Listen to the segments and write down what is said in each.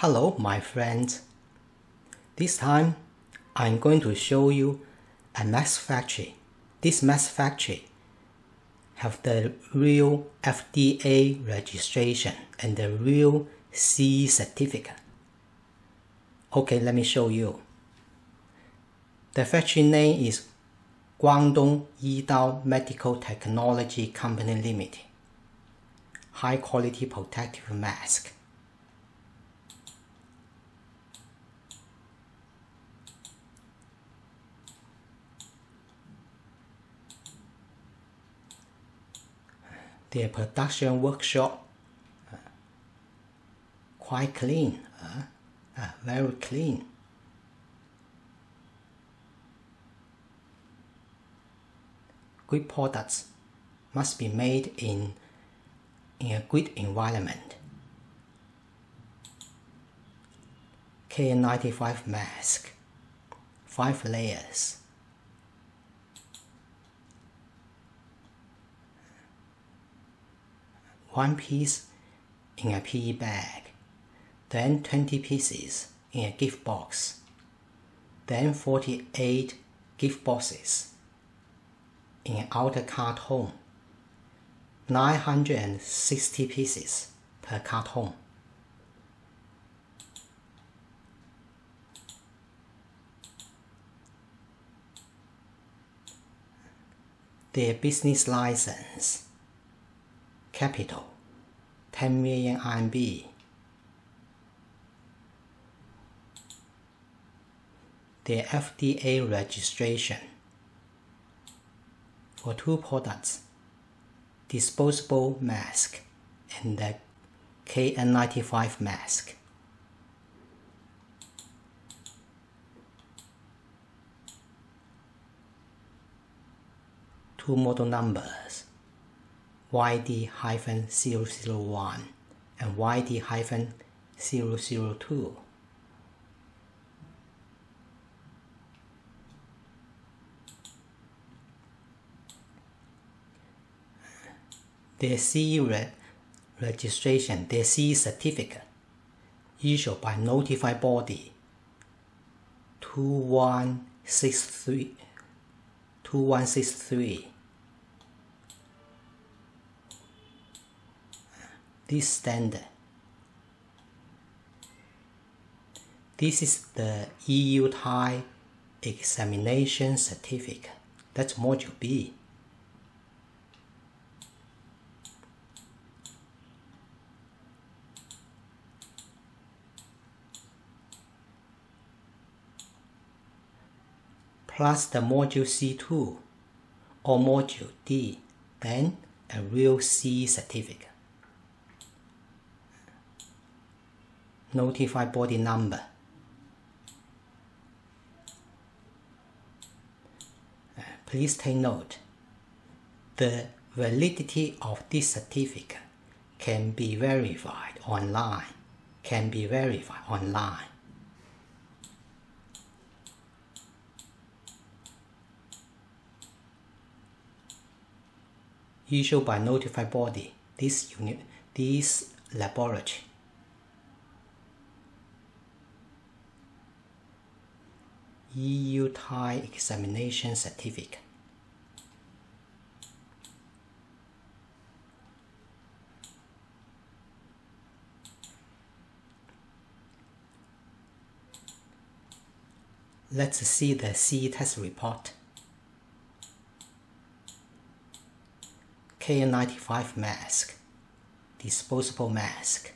Hello, my friends. This time, I'm going to show you a mask factory. This mask factory have the real FDA registration and the real CE certificate. Okay, let me show you. The factory name is Guangdong Yidao Medical Technology Company Limited. High quality protective mask. Their production workshop uh, quite clean, uh, uh, very clean. Good products must be made in, in a good environment. KN95 mask, 5 layers. One piece in a PE bag, then 20 pieces in a gift box, then 48 gift boxes in an outer carton, 960 pieces per carton. Their business license capital 10 million RMB. The FDA registration for two products, disposable mask and the KN95 mask. Two model numbers YD-001 and YD-002. Their CE re registration, their CE certificate, issued by notified body. 2163, 2163 this standard. This is the EU type examination certificate. That's module B. plus the module C2 or module D, then a real CE certificate. Notify body number. Please take note. The validity of this certificate can be verified online. Can be verified online. Issued by notified body, this unit, this laboratory EU Type Examination Certificate. Let's see the CE test report. KN95 mask, disposable mask.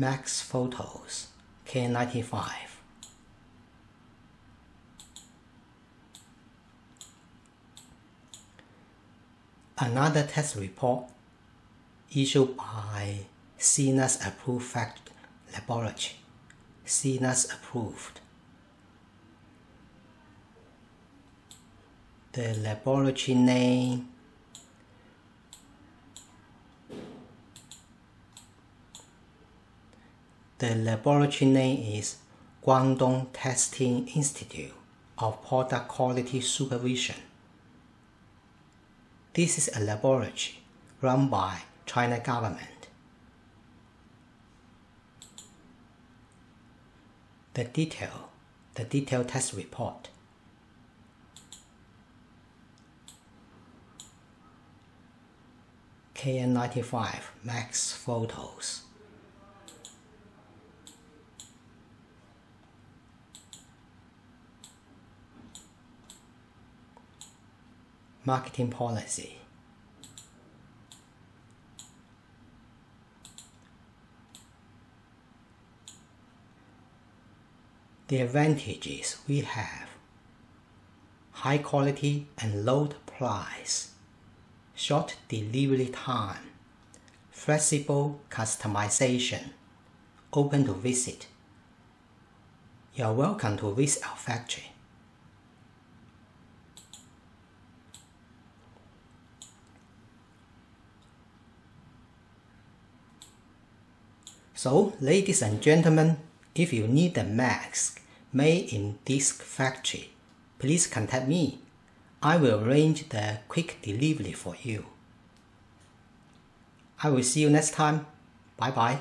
Max Photos K95. Another test report issued by CNAS approved Fact Laboratory, CNAS approved. The laboratory name The laboratory name is Guangdong Testing Institute of Product Quality Supervision. This is a laboratory run by China government. The detail, the detailed test report. KN95 Max photos. Marketing policy. The advantages we have high quality and low price, short delivery time, flexible customization, open to visit. You are welcome to visit our factory. So, ladies and gentlemen, if you need a mask made in this factory, please contact me. I will arrange the quick delivery for you. I will see you next time. Bye bye.